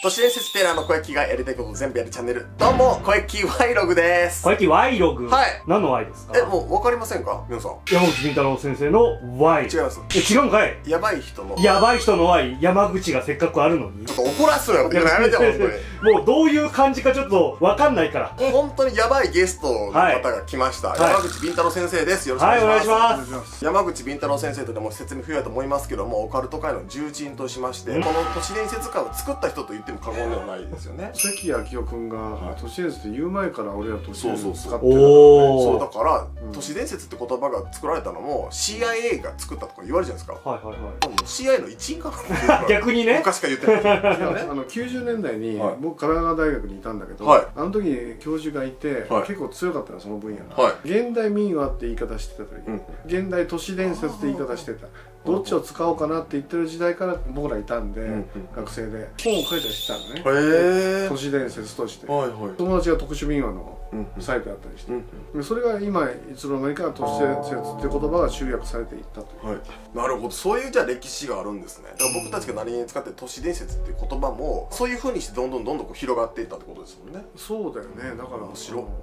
都市伝説テーラーの小焼きがやりたいこと全部やるチャンネル。どうも、小焼きワイログです。小焼 Y ログ？はい何の Y ですか？え、もうわかりませんか？皆さん。山口敏太郎先生の Y 違います。え違うんかい？やばい人の。やばい人の Y 山口がせっかくあるのにちょっと怒らすのよ。いややめてよ、本当に。もうどういう感じかちょっとわかんないから。本当にやばいゲストの方が来ました、はい。山口敏太郎先生です。よろしくお願いします,、はいお願いします。山口敏太郎先生とでも説明不要だと思いますけどもオカルト界の重鎮としまして、うん。この都市伝説界を作った人と言っても過言ではないですよね。関明夫君が都市伝説って言う前から俺は都市伝説使ってるおおそうだから、うん。都市伝説って言葉が作られたのも CIA が作ったとか言われるじゃないですか。はいはいはでも CIA の一員か 逆にね。昔から言ってる。んですよねあの90年代にはい僕神奈川大学にいたんだけど、はい。あの時に教授がいて、はい。結構強かったのその分野が、はい。現代民話って言い方してた時、うん。現代都市伝説って言い方してた。どっちを使おうかなって言ってる時代から僕らいたんで、んうん。学生で。本を書いたりしてたのね。都市伝説として。はいはい。友達が特殊民話のサイトやったりして、うん。でそれが今いつの間にか都市伝説って言葉が集約されていったという。はい、なるほど。そういうじゃあ歴史があるんですね。だから僕たちが何気に使ってる都市伝説っていう言葉もそういうふうにしてどんどんどんどんこう広がっていったってことですもんね。そうだよね。だから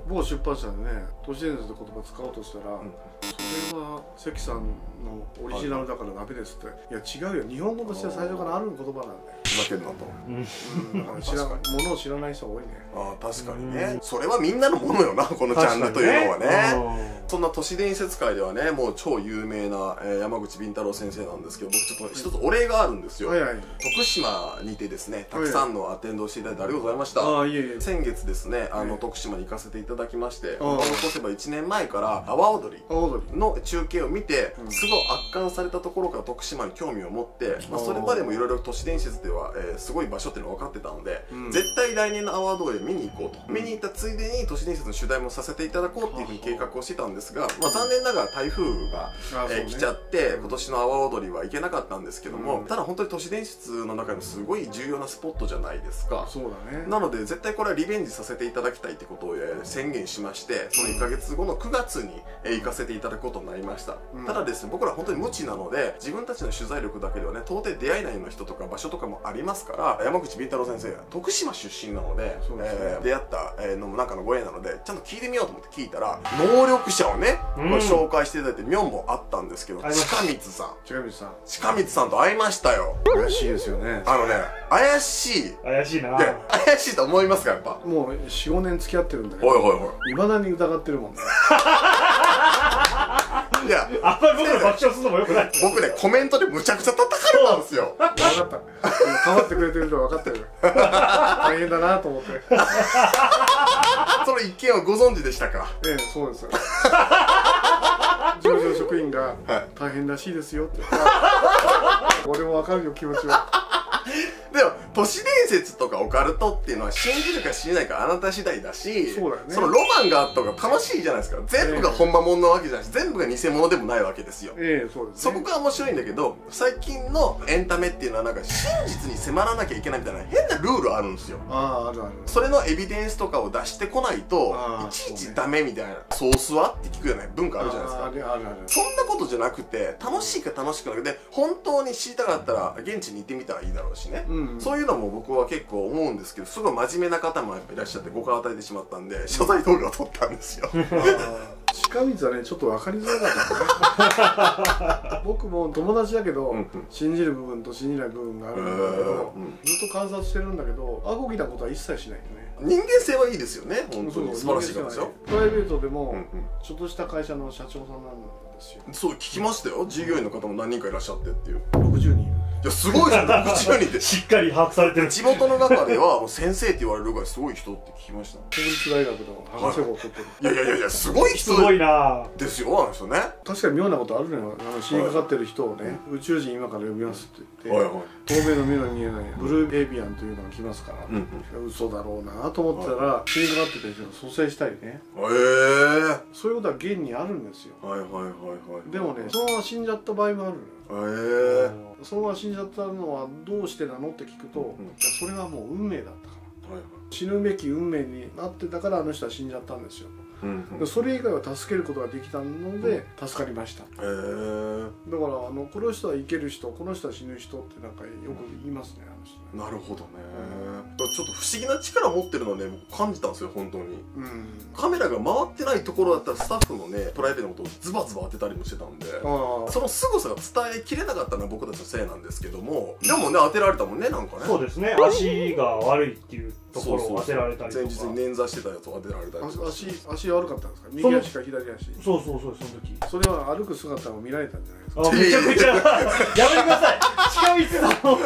某出版社でね都市伝説って言葉使おうとしたら、ん。それは関さんのオリジナルだからダメですって、い、や違うよ。日本語としては最初からある言葉なんだよ、ふざけんなと。うん。うん、だから知らんも確のを知らない人が多いねああ確かにね。それはみんなのものよな このチャンネルというのはね。そんな都市伝説界ではねもう超有名な、えー山口敏太郎先生なんですけど僕ちょっと一つお礼があるんですよ、はいはい。徳島にてですねたくさんのアテンドをしていただいてありがとうございました、ああい先月ですねあのうん徳島に行かせていただきましてうん残せば1年前から阿波踊りあ踊り。の中継を見て、うん。すごい圧巻されたところから徳島に興味を持って、まあ、それまでもいろいろ都市伝説では、えーすごい場所っていうのが分かってたので、うん。絶対来年の阿波踊り見に行こうと、見に行ったついでに都市伝説の取材もさせていただこうっていうふうに計画をしてたんですが、まあ、残念ながら台風が、あえー来ちゃって今年の阿波踊りは行けなかったんですけども、うん。ただ本当に都市伝説の中でもすごい重要なスポットじゃないですか。そうだね。なので絶対これはリベンジさせていただきたいってことを、えー宣言しましてその1ヶ月後の9月に、えー行かせていただくことになりました、うん。ただですね僕ら本当に無知なので自分たちの取材力だけではね到底出会えないような人とか場所とかもありますから山口敏太郎先生が徳島出身なのでね。えー出会った、えーのも中のご縁なのでちゃんと聞いてみようと思って聞いたら能力者をね、うん。紹介していただいて妙もあったんですけど近光さん。近道さん。近光さんと会いましたよ。怪しいですよね。あのね怪しい。怪しいな。で怪しいと思いますかやっぱ。もう45年付き合ってるんだけどおいおいおい。いまだに疑ってるもんね いやあんまり僕ら爆笑するのもよくない。僕ねコメントでむちゃくちゃ叩かれたんですよ。分かった。かばってくれてる人は分かってる。大変だなと思って。その一件をご存知でしたか？ええそうです上場職員がはい。大変らしいですよって。俺も分かるよ気持ちはでも都市伝説とかオカルトっていうのは信じるか信じないかあなた次第だしそうだよね。のロマンがあった方が楽しいじゃないですか。全部が本間物なわけじゃないし全部が偽物でもないわけですよ。ええそうです、そね、こが面白いんだけど最近のエンタメっていうのはなんか真実に迫らなきゃいけないみたいな変なルールあるんですよ。あああるある。それのエビデンスとかを出してこないといちいちダメみたいなソースはって聞くような文化あるじゃないですか。あるあるある。そんなことじゃなくて楽しいか楽しくなくて本当に知りたかったら現地に行ってみたらいいだろうしね、うんそういうのも僕は結構思うんですけどすごい真面目な方もやっぱいらっしゃって誤解を与えてしまったんで謝罪動画を撮ったんですよ。近道はねちょっと分かりづらかったね 僕も友達だけど、うんうん。信じる部分と信じない部分があるんだけど、うんずっと観察してるんだけどアコギなことは一切しないよね。人間性はいいですよね本当に。素晴らしい方ですよ。プライベートでも、うんうん。ちょっとした会社の社長さんなんですよ。そう聞きましたよ。従業員の方も何人かいらっしゃってっていう。60人いる。いやすごいですよ60人ってしっかり把握されてる。地元の中ではもう先生って言われるぐらいすごい人って聞きました。国立大学の博士号を取ってる、いやいやいやいやすごい人。すごいな。ですよあの人ね。確かに妙なことあるのよあの死にかかってる人をね、宇宙人今から呼びますって言って、はいはい。透明の目の見えないブルーベイビアンというのが来ますから、うんうん。嘘だろうなと思ってたら、死にかかってた人を蘇生したりね。へえ。そういうことは現にあるんですよ。はいはいはいはい。でもねそのまま死んじゃった場合もあるのよ。へえそのまま死んじゃったのはどうしてなのって聞くと、ん。いやそれはもう運命だったから。はい死ぬべき運命になってたからあの人は死んじゃったんですよ。うんでそれ以外は助けることができたので助かりました。だからあのこの人は生ける人この人は死ぬ人ってなんかよく言いますねあの人ね。なるほどね。ちょっと不思議な力を持ってるのをね僕感じたんですよ本当に。うん。カメラが回ってないところだったらスタッフのねプライベートのことをズバズバ当てたりもしてたんでその凄さが伝えきれなかったのは僕たちのせいなんですけどもでもね当てられたもんねなんかね。そうですね。足が悪いっていうところを当てられたりとか。前日に捻挫してたやつを当てられたりとか。足足悪かったんですか？右足か左足。そうそうそうその時。それは歩く姿を見られたんじゃない？あめちゃくちゃ。やめてください。近道さんの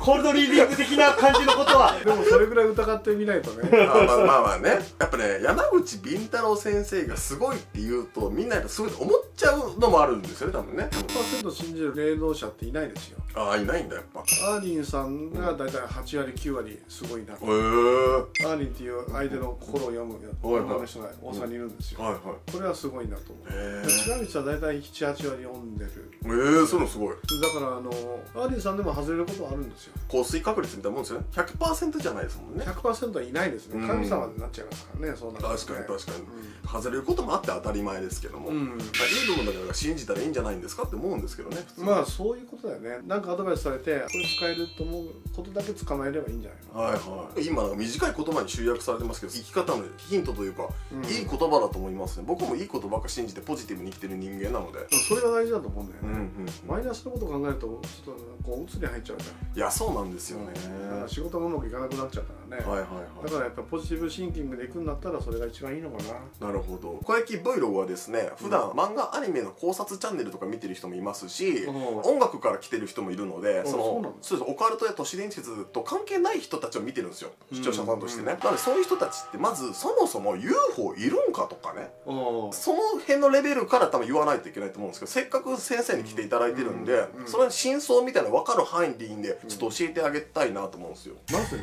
コールドリーディング的な感じのことは。でもそれぐらい疑ってみないとね。まあまあまあまあね。やっぱね山口敏太郎先生がすごいって言うとみんなやっぱすごいと思っちゃうのもあるんですよね多分ね。100%信じる霊能者っていないですよ。ああいないんだやっぱ。アーリンさんが大体8割9割すごいなへえー、アーリンっていう相手の心を読むはい女の人が大阪にいるんですよ、はいはい。これはすごいなと思う。へで近道は大体78割読んでるえー、そのすごい。だからあのアーリンさんでも外れることはあるんですよ。降水確率みたいなもんですよね。100%じゃないですもんね。100%はいないですうん。ね神様になっちゃいますからねそうなね。確かに確かに。外れることもあって当たり前ですけども、うん、まあ、いい部分だから信じたらいいんじゃないんですかって思うんですけどねまあそういうことだよね。なんかアドバイスされてこれ使えると思うことだけ捕まえればいいんじゃないの？はいはい。今なんか短い言葉に集約されてますけど生き方のヒントというか、うん。いい言葉だと思いますね。僕もいいことばっか信じてポジティブに生きてる人間なので。それが大事だと思うんだよね、うんうんマイナスのことを考えるとちょっとこう鬱に入っちゃうじゃん。いやそうなんですよね、仕事がうまくいかなくなっちゃうからね、はいはいはい。だからやっぱポジティブシンキングでいくんだったらそれが一番いいのかな。なるほど。小焼 Vlog はですね普段漫画アニメの考察チャンネルとか見てる人もいますし、うん。音楽から来てる人もいるので、そののそうですオカルトや都市伝説と関係ない人たちを見てるんですよ視聴者さんとしてね、うんなのでそういう人たちってまずそもそも UFO いるんかとかね。うん。その辺のレベルから多分言わないといけないと思うんですけどせっかく先生に来ていただいてるんで、うん。うん。その真相みたいなの分かる範囲でいいんでちょっと教えてあげたいなと思うんですよ、まずね、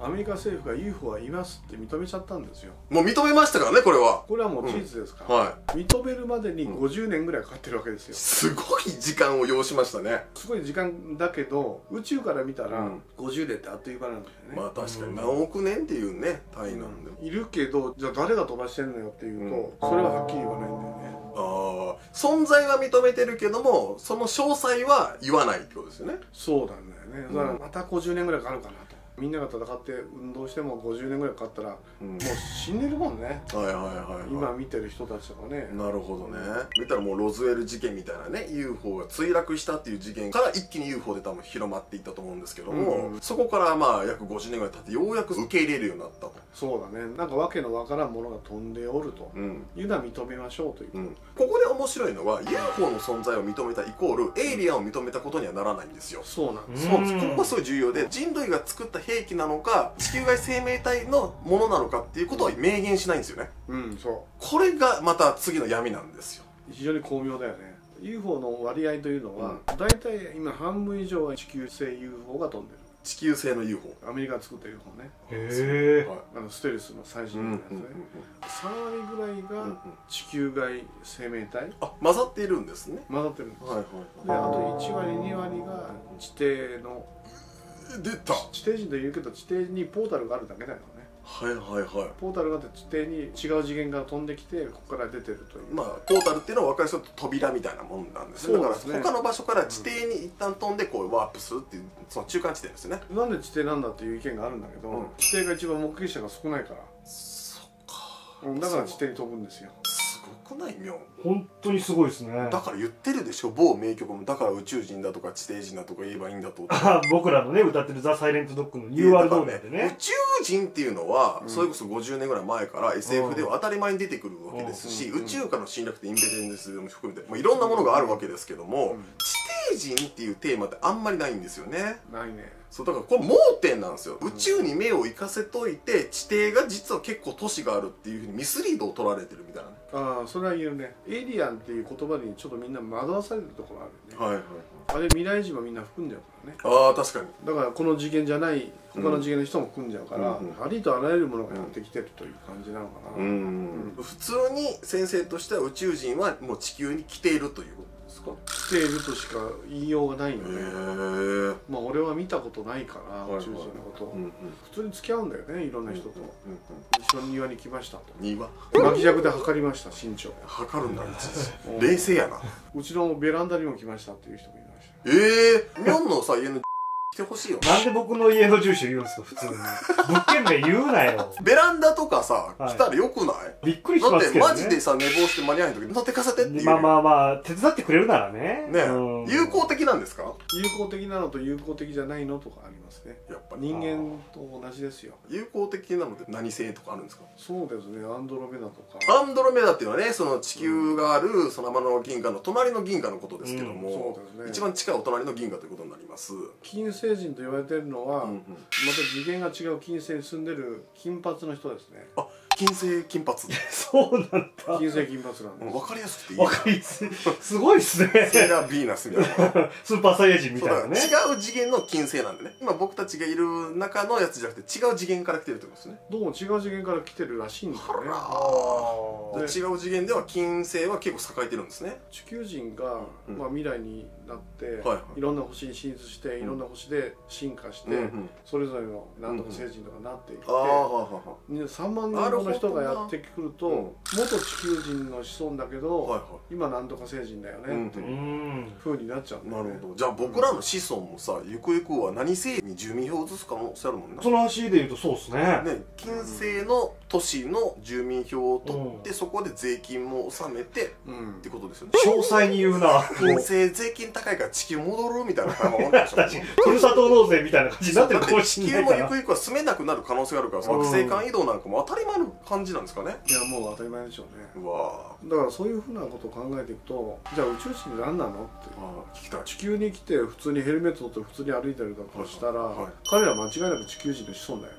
はアメリカ政府が UFO はいますって認めちゃったんですよ。い、もう認めましたからねこれは。これはもう事実ですから、は認めるまでに50年ぐらいかかってるわけですいよすごい時間を要しましたね。すごい時間だけど宇宙から見たらうん。50年ってあっという間なんだよね、まあ確かに何億年っていうね単位なんで、いるけどじゃあ誰が飛ばしてんのよっていうと、それははっきり言わないんだよね。ああ存在は認めてるけどもその詳細は言わないってことですよね。そうなんだよね。だからまた50年ぐらいかかるかなとみんなが戦って運動しても50年ぐらいかかったらもうん。う死んでるもんね。はいはいはい、はい、今見てる人たちとかね。なるほどね。見たらもうロズウェル事件みたいなね UFO が墜落したっていう事件から一気に UFO で多分広まっていったと思うんですけども、うん。そこからまあ約50年ぐらい経ってようやく受け入れるようになったと。そうだね。なんかわけのわからんものが飛んでおると。うん。いうのは認めましょうという、うん、ここで面白いのは UFO の存在を認めたイコールエイリアンを認めたことにはならないんですよ。そうなんです、そう。ですここがすごい重要で人類が作った兵器なのか地球外生命体のものなのかっていうことは明言しないんですよね。うんそこれがまた次の闇なんですよ。う非常に巧妙だよね。UFO の割合というのは、大体今半分以上は地球製 UFO が飛んでる。地球製の UFO アメリカが作った UFO ね。へえはい。あのステルスの最新うんうんのやつね、3割ぐらいが地球外生命体。あ混ざっているんですね。混ざってるんです、はいはいであと1割2割が地底の出た。地底人というけど地底にポータルがあるだけだよね。はいはいはい。ポータルがあって地底に違う次元から飛んできてここから出てるという。まあポータルっていうのは分かりやすいと扉みたいなもんなんですね。だからそうですね。他の場所から地底に一旦飛んでこうワープするっていうその中間地点ですね。なんで地底なんだっていう意見があるんだけど、うん。地底が一番目撃者が少ないから。そっか。うんだから地底に飛ぶんですよくない妙本当にすごいですね。だから言ってるでしょ。某名曲もだから宇宙人だとか地底人だとか言えばいいんだと。あ 僕らのね歌ってる「ザ・サイレントドッグの UR 動画で宇ね宙人っていうのは、うん。それこそ50年ぐらい前から SF では当たり前に出てくるわけですし、うん。宇宙からの侵略ってインベデンスでも含めて、まあ、いろんなものがあるわけですけども、うん。地底人っていうテーマってあんまりないんですよね。ないね。そうだからこれ盲点なんですよ、宇宙に目を行かせといて地底が実は結構都市があるっていうふうにミスリードを取られてるみたいなねああそれは言えるね。エイリアンっていう言葉にちょっとみんな惑わされてるところあるよね、はいはいあれ未来人はみんな含んじゃうからね。ああ確かに。だからこの次元じゃない他の次元の人も含んじゃうから、うんうんありとあらゆるものがやってきてるという感じなのかな、うん普通に先生としては宇宙人はもう地球に来ているということですか来ているとしか言いようがないよへね、えまあ俺は見たことないから、宇宙人のこと、うんうん。普通に付き合うんだよねいろんな人と、うんうん一緒に庭に来ましたと。庭？巻き尺で測りました身長測るんだ。冷静やな。うちのベランダにも来ましたっていう人もいました。ええー、ミョンの？さ家の来てほしいよ。なんで僕の家の住所言うんですか普通に。物件名言うなよ。ベランダとかさ、はい。来たらよくない？びっくりしだってますけどね。マジでさ寝坊して間に合わない時乗ってかせてっていうまあまあまあ手伝ってくれるならね。ね、うん。有効的なんですか？有効的なのと有効的じゃないのとかありますね。やっぱり。人間と同じですよ。有効的なので何性とかあるんですか？そうですねアンドロメダとか。アンドロメダっていうのはねその地球があるその天の銀河の隣の銀河のことですけども、うんそうですね。一番近いお隣の銀河ということになります、うん金星人と言われてるのは、うん、また次元が違う金星に住んでる金髪の人ですね。あ金星金髪。そうなんだ。金星金髪なんです。うん分かりやすくていい。なわかりやすい。すごいっすね。セーラーヴィーナスみたいな。スーパーサイヤ人みそうだたいなね違う次元の金星なんでね。今僕たちがいる中のやつじゃなくて違う次元から来てるってことですね。どうも違う次元から来てるらしいんですよね。違う次元では金星は結構栄えてるんですね。地球人が、うん。まあ、未来になって、はいはい。いろんな星に進出して、いろんな星で進化して、うんうんそれぞれの何とか星人とかなっていって、ああはいはいはいね3万人もの人がやってくるとなるほど元地球人の子孫だけど、はいは今何とか星人だよねっていうん。風になっちゃうんいだよね。なるほど。じゃあ僕らの子孫もさゆくゆくは何星に住民票を移す可能性あるもんな。その話で言うとそうっすね。ね、金星の都市の住民票を取って、うん。そこで税金も納めてうん。ってことですよね。詳細に言うな。金星税金高いから地球戻るみたいな ふるさと納税みたいな感じになってるかもし地球れないから。もゆくゆくは住めなくなる可能性があるからうん。惑星間移動なんかも当たり前の感じなんですかね？いやもう当たり前でしょうね。うわ。だからそういうふうなことを考えていくとじゃあ宇宙人何なの？って。あ聞きたい。地球に来て普通にヘルメット取って普通に歩いてるだとしたら、はい。はい彼ら間違いなく地球人の子孫だよね。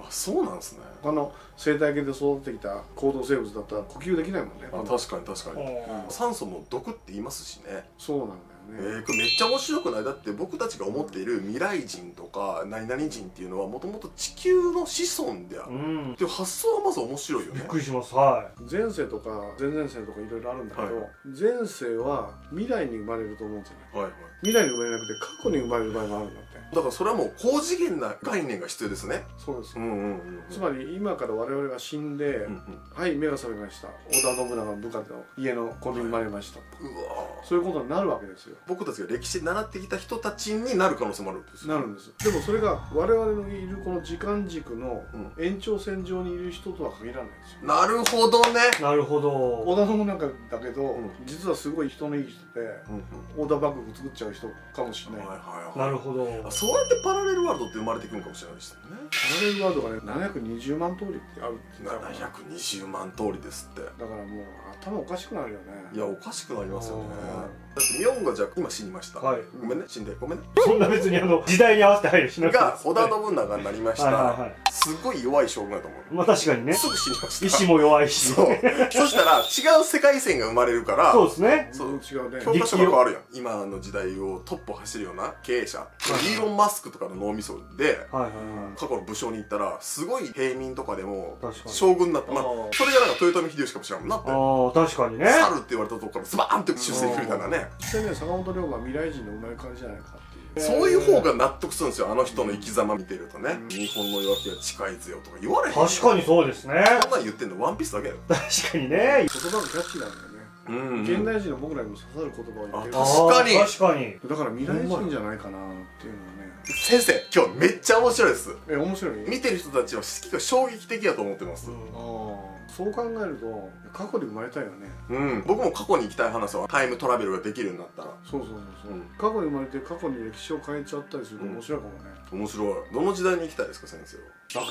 あそうなんですね。他の生態系で育ってきた行動生物だったら呼吸できないもんね。あ確かに確かに。うん。酸素も毒って言いますしね。そうなんだえよね、ー、これめっちゃ面白くない？だって僕たちが思っている未来人とか何々人っていうのはもともと地球の子孫である。うん。っていう発想はまず面白いよね。びっくりします。は前世とか前々世とかいろいろあるんだけど、は前世は未来に生まれると思うんですよね。はいはい。未来に生まれなくて過去に生まれる場合もあるんだからそれはもう高次元な概念が必要ですね。そうです、んうんうんつまり今から我々が死んで、うんうんはい目が覚めました。織田信長の部下の家の子に生まれました、うわそういうことになるわけですよ。僕たちが歴史で習ってきた人たちになる可能性もあるんですよ。なるんです。でもそれが我々のいるこの時間軸のうん。延長線上にいる人とは限らないんですよ。なるほどね。いなるほど。織田信長だけど、ん。実はすごい人のいい人でうん。織田幕府作っちゃう人かもしれない、はいはいはい。なるほど。あそうやってパラレルワールドって生まれてくるかもしれないですよね。パラレルワールドがね720万通りってあるって言ったからだか720万通りですって。らもう頭おかしくなるよね。いやおかしくなりますよね。あだってミョンがじゃあ今死にました、はい。ごめんね。死んで。ごめんね。そんな別にあの 時代に合わせて配慮しなくてが織田信長になりました、はいはいはい。すごい弱い将軍だと思う。まあ確かにね。すぐ死にました。意志も弱いし。そう。そしたら違う世界線が生まれるからそうですね。そううん違うね。教科書が変わるやん。今の時代をトップを走るような経営者。イーロン・マスクとかの脳みそではいはいはい。過去の武将に行ったらすごい平民とかでも確かに。将軍になってまああー。それがなんか豊臣秀吉かもしれんもんなって。ああ確かにね。猿って言われたとこからズバーンって出世するみたいなね実際ね坂本龍馬は未来人の生まれ変わりじゃないかっていう。そういう方が納得するんですよあの人の生き様見てるとね。うん。日本の夜明けは近いぜよとか言われへん。よ確かにそうですね。そんなん言ってんのワンピースだけだよ確かにね。言葉がキャッチーなんだよね、うん現代人の僕らにも刺さる言葉を言ってるあ確かに。確かに。だから未来人じゃないかなっていうのはね。先生今日めっちゃ面白いです。え面白い？見てる人たちは結構衝撃的だと思ってます。うん。ああそう考えると過去で生まれたいよね。うん。僕も過去に行きたい話はタイムトラベルができるようになったら。そうそうそうそう、うん。過去に生まれて過去に歴史を変えちゃったりすると面白いかもね、面白い。どの時代に行きたいですか先生は？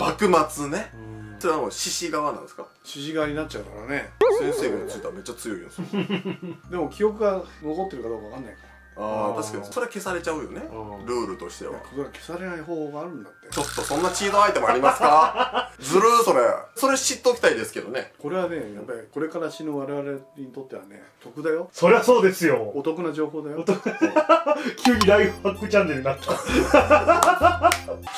幕末。幕末ね。うん。それはもう獅子側なんですか？獅子側になっちゃうからね。先生がついたらめっちゃ強いよ でも記憶が残ってるかどうかわかんないからああ確かに。それは消されちゃうよね。うん。ルールとしては。これは消されない方法があるんだって。ちょっとそんなチートアイテムありますか？ずるーそれ。それ知っときたいですけどね。これはねやっぱりこれから死ぬ我々にとってはね得だよ。そりゃそうですよ。お得な情報だよ。お得。急にライフハックチャンネルになった。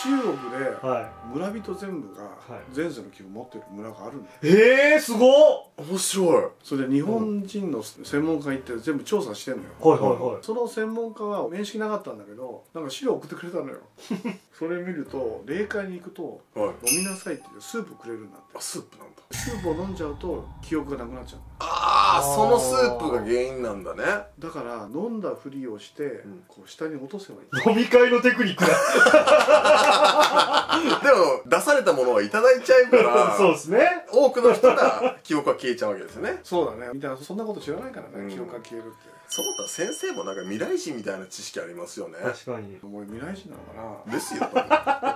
中国では村人全部がはい。前世の記憶を持ってる村があるんだ。よいえー、すごっ。面白い。それで日本人の専門家行って全部調査してんのよ。はいはいはい。その専門家は面識なかったんだけどなんか資料送ってくれたのよ。それ見ると霊界に行くとはい。飲みなさいっていうスープくれるんだって。あスープなんだ。スープを飲んじゃうと記憶がなくなっちゃうああそのスープが原因なんだね。だから飲んだふりをして、ん。こう下に落とせばいい。飲み会のテクニックだ。でも出されたものはいただいちゃうから そうですね。多くの人が記憶は消えちゃうわけですよね。そうだね。みんなそんなこと知らないからね、うん。記憶が消えるってそうだ先生もなんか未来人みたいな知識ありますよね。確かに。もう未来人なのかな？ですよ。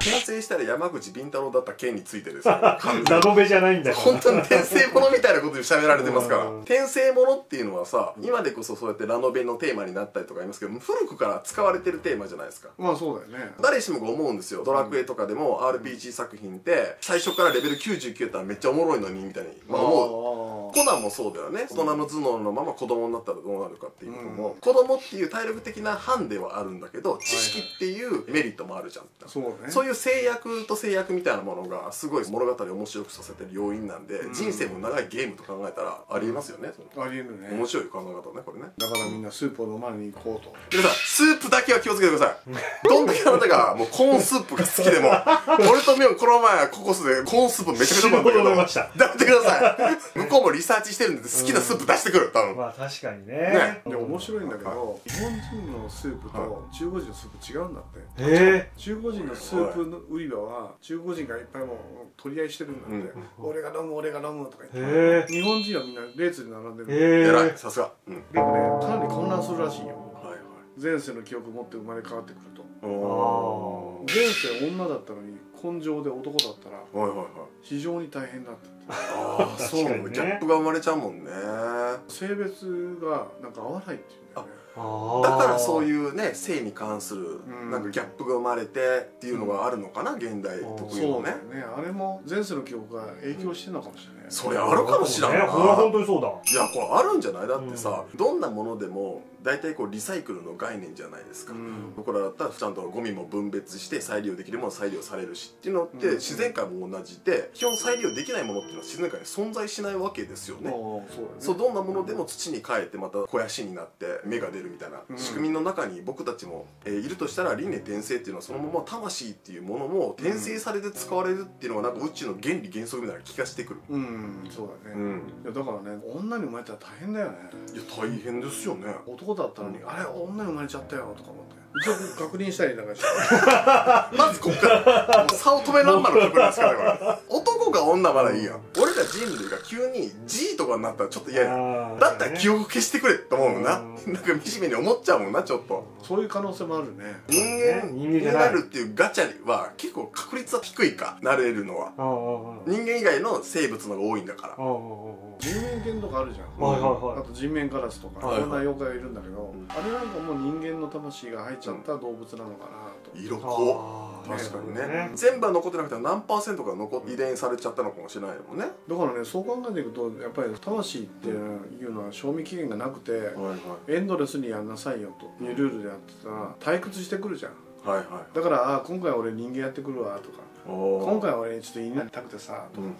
転生したら山口敏太郎だった件についてですよ。完全に。ラノベじゃないんだ本当に転生ものみたいなことで喋られてますから。うん。転生ものっていうのはさ今でこそそうやってラノベのテーマになったりとかありますけど古くから使われてるテーマじゃないですか。まあそうだよね。誰しもが思うんですよ。ドラクエとかでも RPG 作品って最初からレベル99やったらめっちゃおもろいのにみたいに、まあ、思う。コナンもそうだよね。大人の頭脳のまま子供になったらどうなるかっていうのも、子供っていう体力的なハンデはあるんだけど知識っていうメリットもあるじゃん、そうね。そういう制約と制約みたいなものがすごい物語を面白くさせてる要因なんで、人生の長いゲームと考えたらありえますよね、そのありえるね。面白い考え方ねこれね。だからみんなスープを飲まに行こうと。皆さんスープだけは気をつけてください。どんだけあなたがもうコーンスープが好きでも 俺とミオンこの前ココスでコーンスープめちゃくちゃ飲んだけど死ぬほど飲みました。やめてください。向こうもリサーチしてるんで好きなスープ出してくる多分。まあ確かにね。ねで面白いんだけど日本人のスープと中国人のスープ違うんだって。へ中国人のスープの売り場は中国人がいっぱいもう取り合いしてるんだって、俺が飲む俺が飲むとか言って。えへ日本人はみんな列で並んでるえ偉い。さすが。うん。でもねかなり混乱するらしいよ。はいはい。前世の記憶を持って生まれ変わってくると。お前世女だったのに根性で男だったらーはいはいはい。非常に大変だったって。ああそうねギャップが生まれちゃうもんね。性別がなんか合わないっていうんだよねだからそうういうね性に関するうん。なんかギャップが生まれてっていうのがあるのかな現代特有のね。ね。あれも前世の記憶が影響してるのかもしれない、それあるかもしらんな。ね。これは本当にそうだ。いやこれあるんじゃない？だってさ、どんなものでも大体こうリサイクルの概念じゃないですか、うん。僕らだったらちゃんとゴミも分別して再利用できるものは再利用されるしっていうのってうん。自然界も同じで基本再利用できないものっていうのは自然界に存在しないわけですよね、そうだね。そうどんなものでも土に変えてまた肥やしになって芽が出るみたいなうん仕組みの中に僕たちも、えーいるとしたら輪廻転生っていうのはそのまま魂っていうものも転生されて使われるっていうのがなんか宇宙の原理原則みたいな気がしてくる。うんそうだね、うんいやだからね女に生まれたら大変だよね。いや大変ですよね。男だったのに、あれ女に生まれちゃったよとか思って一応確認したりなんかして。まずこっからもう差を止めらんまの曲なんですから男か女まだいいやん。俺ら人類が急に G とかになったらちょっと嫌や。んだったら記憶消してくれって思うもんな。うん。なんか惨めに思っちゃうもんなちょっと。そういう可能性もあるね。人間になるっていうガチャは結構確率は低いかなれるのは。人間以外の生物の方が多いんだから。人面犬とかあるじゃん、はいはいはい。あと人面ガラスとか、はいろんな妖怪がいるんだけど、ん。あれなんかもう人間の魂が入っちゃった動物なのかなと、色濃確かになるほどね。全部は残ってなくて何パーセントか残遺伝されちゃったのかもしれないもんね。だからねそう考えていくとやっぱり魂っていうのは賞味期限がなくて、はいはい。エンドレスにやんなさいよというルールでやってたら退屈してくるじゃんはいはい。だからあ今回俺人間やってくるわとか。今回は俺ちょっと犬やりたくてさとか。うんうんうん。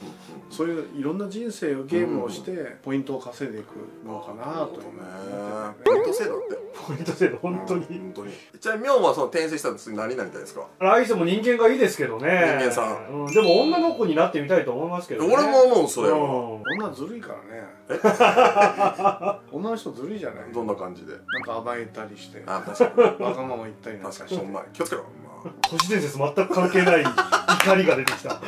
そういういろんな人生をゲームをしてポイントを稼いでいくのかなと思ってポイント制度って？ポイント制度本当に。本当にちなみにミョンはその転生したら次何になりたいですか？来世も人間がいいですけどね。人間さん。うん、でも女の子になってみたいと思いますけどね。俺も思うそれはうん。女ずるいからね。女の人ずるいじゃない？どんな感じで？なんか甘えたりして。あ確かに。わがまま言ったりなんかして。確かにほんまに気をつけろ。ま都市伝説全く関係ない怒りが出てきた。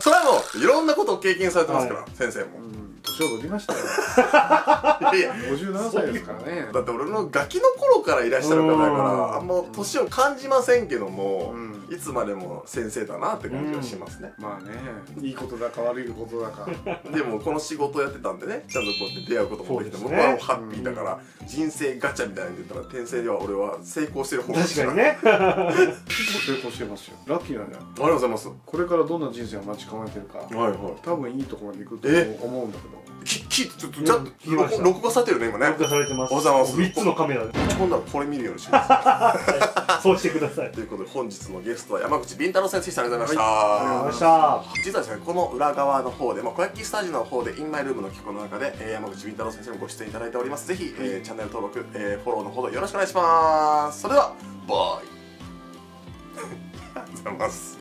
それはもういろんなことを経験されてますから、先生も。うん。年を取りましたよ。いや57歳ですからね。だって俺のガキの頃からいらっしゃる方だかうん。らあんま年を感じませんけども、うんいつまでも先生だなって感じがしますね、まあね。いいことだか悪いことだか。でもこの仕事をやってたんでねちゃんとこうやって出会うこともできて、ね。はもうハッピーだから、人生ガチャみたいに言ったら転生では俺は成功してる方確かにね。結構成功してますよ。ラッキーなんじゃんありがとうございます。はこれからどんな人生を待ち構えてるか。いはい。多分いいところまで行くとえ？思うんだけどき聞いてちょっとちゃんと録録画されてるね今ね。録画されてます。おはようございます3つのカメラ。で今度はこれ見るようにします。そうしてください。ということで本日のゲストは山口敏太郎先生ありがとうございました、ありがとうございました。実はですねこの裏側の方で、まあ、小焼きスタジオの方でインマイルームの企画の中で、えー山口敏太郎先生にご出演いただいております。ぜひ、えーチャンネル登録、えーフォローのほどよろしくお願いします。それではバイ。ありがとうございます